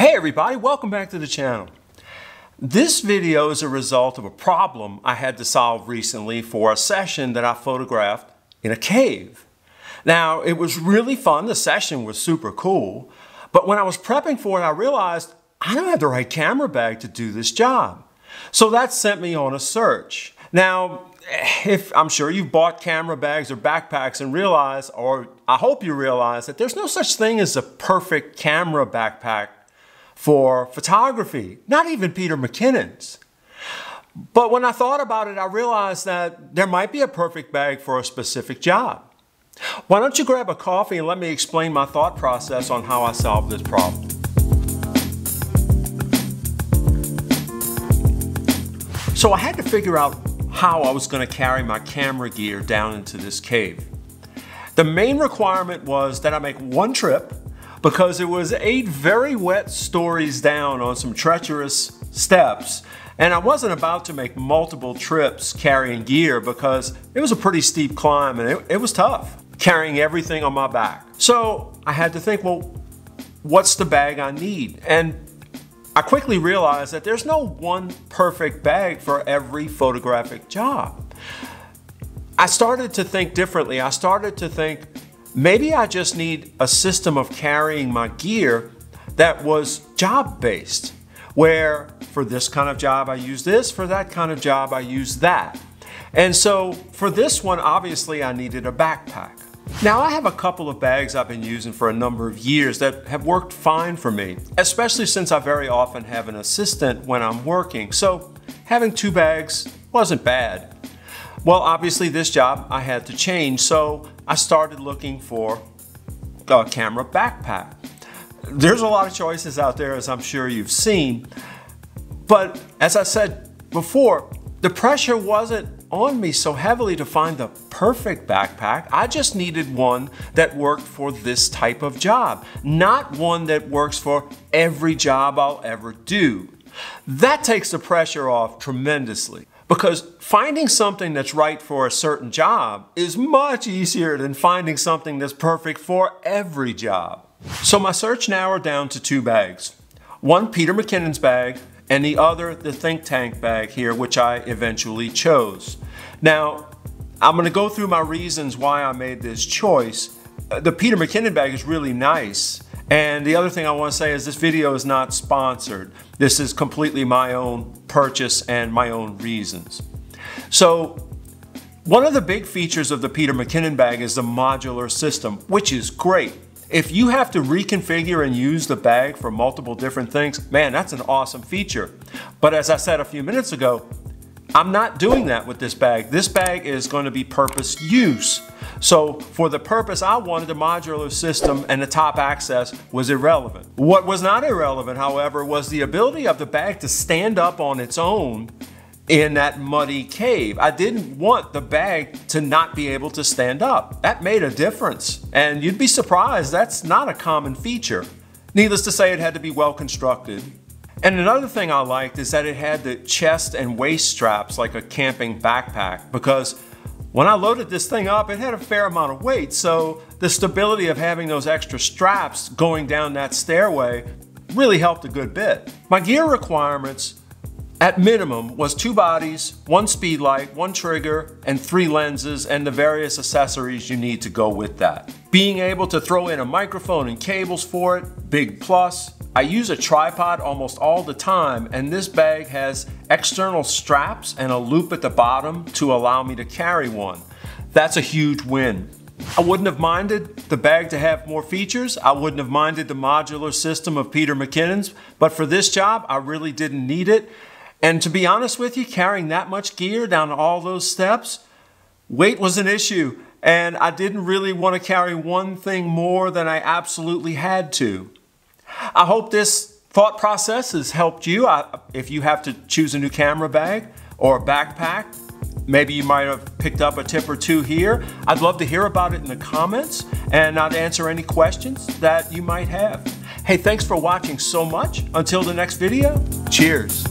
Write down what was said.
Hey everybody, welcome back to the channel. This video is a result of a problem I had to solve recently for a session that I photographed in a cave. Now, it was really fun, the session was super cool, but when I was prepping for it, I realized I don't have the right camera bag to do this job. So that sent me on a search. Now, if I'm sure you've bought camera bags or backpacks and realize, or I hope you realize that there's no such thing as a perfect camera backpack for photography, not even Peter McKinnon's. But when I thought about it, I realized that there might be a perfect bag for a specific job. Why don't you grab a coffee and let me explain my thought process on how I solved this problem. So I had to figure out how I was going to carry my camera gear down into this cave. The main requirement was that I make one trip because it was eight very wet stories down on some treacherous steps and I wasn't about to make multiple trips carrying gear because it was a pretty steep climb and it, it was tough carrying everything on my back. So I had to think, well, what's the bag I need? And I quickly realized that there's no one perfect bag for every photographic job. I started to think differently. I started to think maybe I just need a system of carrying my gear that was job based, where for this kind of job I use this, for that kind of job I use that. And so for this one, obviously I needed a backpack. Now I have a couple of bags I've been using for a number of years that have worked fine for me, especially since I very often have an assistant when I'm working. So having two bags wasn't bad. Well, obviously this job I had to change, so I started looking for a camera backpack. There's a lot of choices out there, as I'm sure you've seen, but as I said before, the pressure wasn't on me so heavily to find the perfect backpack. I just needed one that worked for this type of job, not one that works for every job I'll ever do. That takes the pressure off tremendously because finding something that's right for a certain job is much easier than finding something that's perfect for every job. So my search narrowed down to two bags. One Peter McKinnon's bag and the other the think tank bag here, which I eventually chose. Now, I'm gonna go through my reasons why I made this choice. Uh, the Peter McKinnon bag is really nice. And the other thing I wanna say is this video is not sponsored. This is completely my own purchase and my own reasons. So one of the big features of the Peter McKinnon bag is the modular system, which is great. If you have to reconfigure and use the bag for multiple different things, man, that's an awesome feature. But as I said a few minutes ago, I'm not doing that with this bag. This bag is going to be purpose use. So for the purpose I wanted, the modular system and the top access was irrelevant. What was not irrelevant, however, was the ability of the bag to stand up on its own in that muddy cave. I didn't want the bag to not be able to stand up. That made a difference. And you'd be surprised, that's not a common feature. Needless to say, it had to be well constructed. And another thing I liked is that it had the chest and waist straps like a camping backpack because when I loaded this thing up, it had a fair amount of weight. So the stability of having those extra straps going down that stairway really helped a good bit. My gear requirements at minimum was two bodies, one speed light, one trigger, and three lenses and the various accessories you need to go with that. Being able to throw in a microphone and cables for it, big plus. I use a tripod almost all the time and this bag has external straps and a loop at the bottom to allow me to carry one. That's a huge win. I wouldn't have minded the bag to have more features. I wouldn't have minded the modular system of Peter McKinnon's, but for this job, I really didn't need it. And to be honest with you, carrying that much gear down all those steps, weight was an issue. And I didn't really want to carry one thing more than I absolutely had to. I hope this thought process has helped you. I, if you have to choose a new camera bag or a backpack, maybe you might have picked up a tip or two here. I'd love to hear about it in the comments and I'd answer any questions that you might have. Hey, thanks for watching so much. Until the next video, cheers.